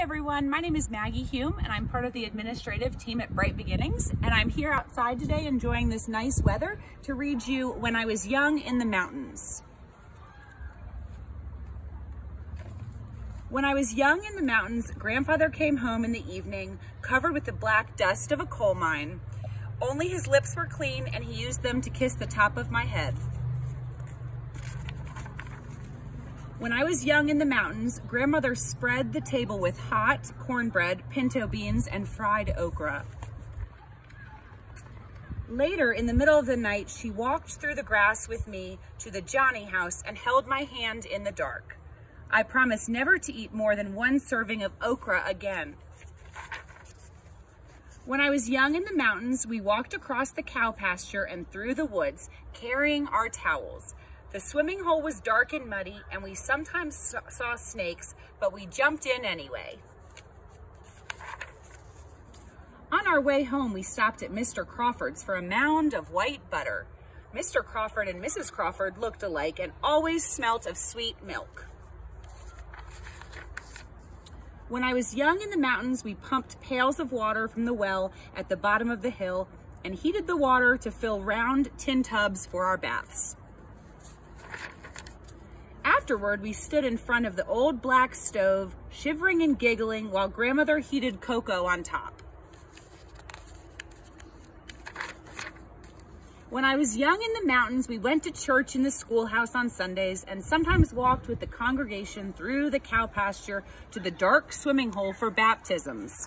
Everyone, my name is Maggie Hume and I'm part of the administrative team at Bright Beginnings and I'm here outside today enjoying this nice weather to read you When I Was Young in the Mountains. When I was young in the mountains, grandfather came home in the evening covered with the black dust of a coal mine. Only his lips were clean and he used them to kiss the top of my head. When I was young in the mountains, grandmother spread the table with hot cornbread, pinto beans, and fried okra. Later, in the middle of the night, she walked through the grass with me to the Johnny house and held my hand in the dark. I promised never to eat more than one serving of okra again. When I was young in the mountains, we walked across the cow pasture and through the woods, carrying our towels. The swimming hole was dark and muddy, and we sometimes saw snakes, but we jumped in anyway. On our way home, we stopped at Mr. Crawford's for a mound of white butter. Mr. Crawford and Mrs. Crawford looked alike and always smelt of sweet milk. When I was young in the mountains, we pumped pails of water from the well at the bottom of the hill and heated the water to fill round tin tubs for our baths. Afterward, we stood in front of the old black stove, shivering and giggling while grandmother heated cocoa on top. When I was young in the mountains, we went to church in the schoolhouse on Sundays and sometimes walked with the congregation through the cow pasture to the dark swimming hole for baptisms.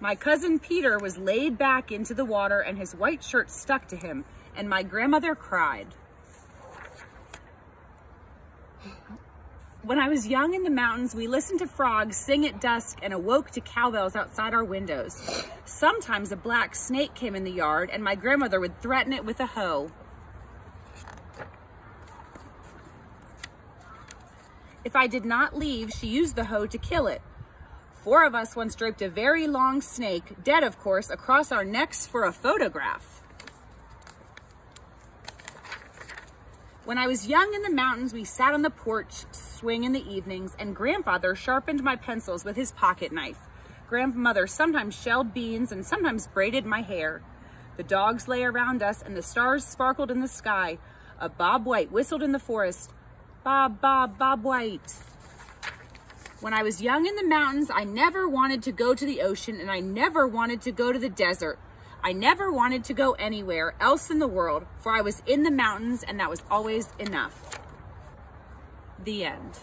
My cousin Peter was laid back into the water and his white shirt stuck to him, and my grandmother cried. When I was young in the mountains, we listened to frogs sing at dusk and awoke to cowbells outside our windows. Sometimes a black snake came in the yard and my grandmother would threaten it with a hoe. If I did not leave, she used the hoe to kill it. Four of us once draped a very long snake, dead of course, across our necks for a photograph. When I was young in the mountains, we sat on the porch swing in the evenings, and grandfather sharpened my pencils with his pocket knife. Grandmother sometimes shelled beans and sometimes braided my hair. The dogs lay around us, and the stars sparkled in the sky. A bob white whistled in the forest. Bob, bob, bob white. When I was young in the mountains, I never wanted to go to the ocean, and I never wanted to go to the desert. I never wanted to go anywhere else in the world, for I was in the mountains and that was always enough. The end.